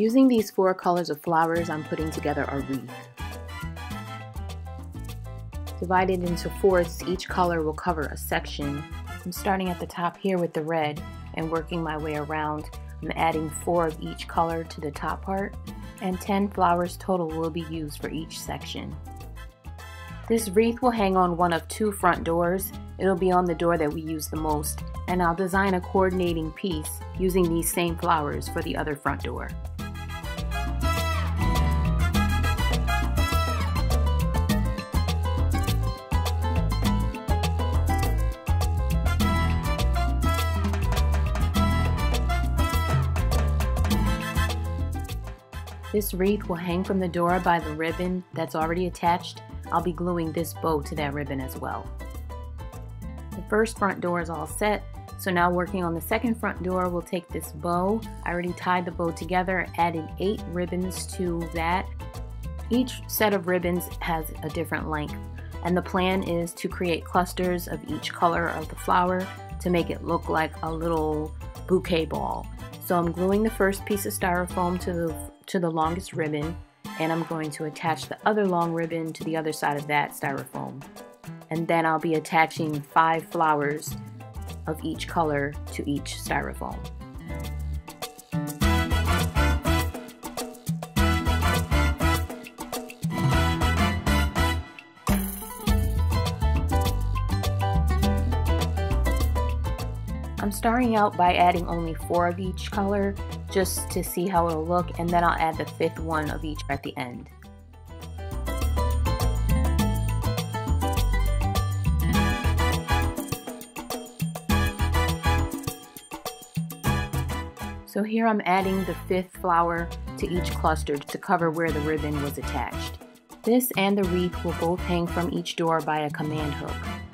Using these four colors of flowers, I'm putting together a wreath. Divided into fourths, each color will cover a section. I'm starting at the top here with the red and working my way around. I'm adding four of each color to the top part and 10 flowers total will be used for each section. This wreath will hang on one of two front doors. It'll be on the door that we use the most and I'll design a coordinating piece using these same flowers for the other front door. This wreath will hang from the door by the ribbon that's already attached. I'll be gluing this bow to that ribbon as well. The first front door is all set, so now working on the second front door, we'll take this bow. I already tied the bow together, added eight ribbons to that. Each set of ribbons has a different length, and the plan is to create clusters of each color of the flower to make it look like a little bouquet ball. So I'm gluing the first piece of styrofoam to the to the longest ribbon and I'm going to attach the other long ribbon to the other side of that styrofoam. And then I'll be attaching five flowers of each color to each styrofoam. I'm starting out by adding only four of each color just to see how it'll look and then I'll add the fifth one of each at the end. So here I'm adding the fifth flower to each cluster to cover where the ribbon was attached. This and the wreath will both hang from each door by a command hook.